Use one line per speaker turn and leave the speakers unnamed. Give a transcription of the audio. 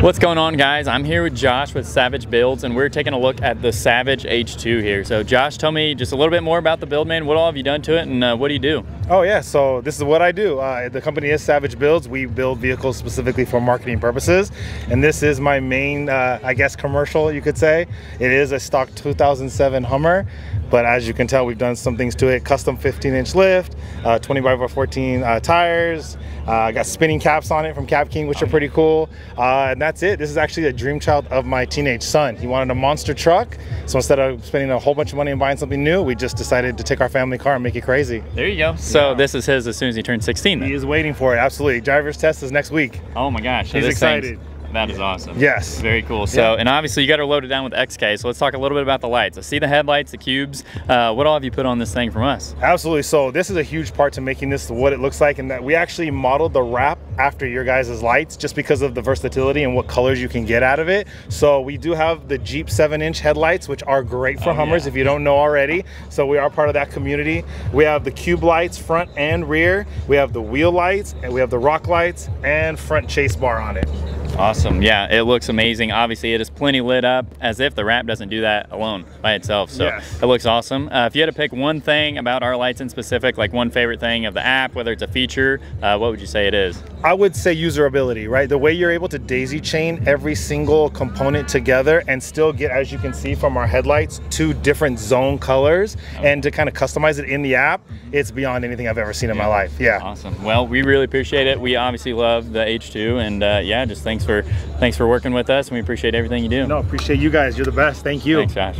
What's going on guys? I'm here with Josh with Savage Builds and we're taking a look at the Savage H2 here. So Josh, tell me just a little bit more about the build man. What all have you done to it and uh, what do you do?
Oh yeah, so this is what I do. Uh, the company is Savage Builds. We build vehicles specifically for marketing purposes. And this is my main, uh, I guess, commercial you could say. It is a stock 2007 Hummer, but as you can tell, we've done some things to it. Custom 15 inch lift, uh, 20 by 14 uh, tires, uh, I got spinning caps on it from Cap King, which are pretty cool. Uh, and that's it. This is actually a dream child of my teenage son. He wanted a monster truck. So instead of spending a whole bunch of money and buying something new, we just decided to take our family car and make it crazy.
There you go. So yeah. this is his as soon as he turns 16 then.
He is waiting for it, absolutely. Driver's test is next week.
Oh my gosh.
So He's excited.
That is awesome.
Yes.
Very cool. So, yeah. and obviously you got to load it down with XK. So let's talk a little bit about the lights. I see the headlights, the cubes. Uh, what all have you put on this thing from us?
Absolutely. So this is a huge part to making this what it looks like and that we actually modeled the wrap after your guys' lights just because of the versatility and what colors you can get out of it. So we do have the Jeep 7-inch headlights, which are great for oh, Hummers yeah. if you don't know already. So we are part of that community. We have the cube lights front and rear. We have the wheel lights and we have the rock lights and front chase bar on it.
Awesome. Yeah, it looks amazing. Obviously, it is plenty lit up as if the wrap doesn't do that alone by itself. So yes. it looks awesome. Uh, if you had to pick one thing about our lights in specific, like one favorite thing of the app, whether it's a feature, uh, what would you say it is?
I would say userability, right? The way you're able to daisy chain every single component together and still get, as you can see from our headlights, two different zone colors oh. and to kind of customize it in the app, it's beyond anything I've ever seen in my life. Yeah.
Awesome. Well, we really appreciate it. We obviously love the H2 and uh, yeah, just thanks for thanks for working with us and we appreciate everything you do.
No, appreciate you guys. You're the best. Thank you.
Thanks, Josh.